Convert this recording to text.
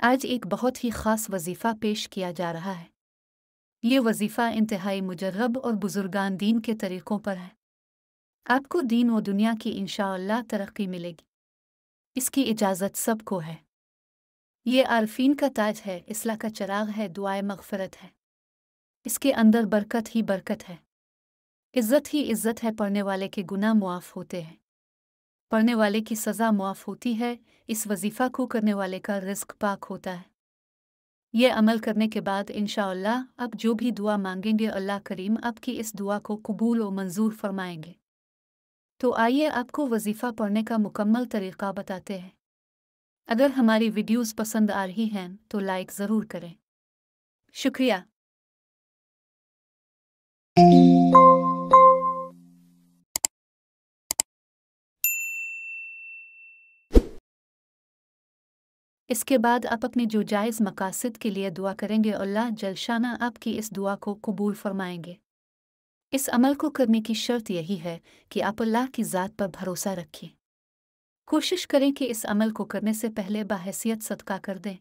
आज एक बहुत ही ख़ास वजीफ़ा पेश किया जा रहा है। ये वजीफ़ा इंतहाई मुजरब और बुजुर्गान दीन के तरीक़ों पर है। आपको दीन व दुनिया की इंशाअल्लाह तरक्की मिलेगी। इसकी इजाज़त सबको है। ये आरफीन का ताज है, इसला का चराग है, दुआए मगफ़रत है। इसके अंदर बरकत ही बरकत है। इज़्ज़त ही इज़्ज़त है, पढ़ने वाले के गुनाह मुआफ़ होते हैं। पढ़ने वाले की सज़ा मुआफ़ होती है, इस वजीफ़ा को करने वाले का रिस्क पाक होता है। ये अमल करने के बाद इंशाअल्लाह, अब जो भी दुआ मांगेंगे, अल्लाह करीम आपकी इस दुआ को कबूल व मंजूर फरमाएँगे। तो आइए आपको वजीफ़ा पढ़ने का मुकम्मल तरीक़ा बताते हैं। अगर हमारी वीडियोस पसंद आ रही हैं तो लाइक ज़रूर करें। शुक्रिया। इसके बाद आप अपने जो जायज़ मकासद के लिए दुआ करेंगे, अल्लाह जलशाना आपकी इस दुआ को कबूल फरमाएँगे। इस अमल को करने की शर्त यही है कि आप अल्लाह की ज़ात पर भरोसा रखें। कोशिश करें कि इस अमल को करने से पहले बाहसीत सदका कर दें।